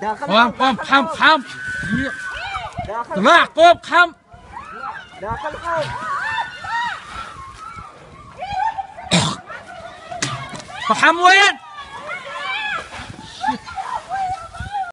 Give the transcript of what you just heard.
داخل قام قام خم خم داخل طلع قوم خم داخل قوم فحم وين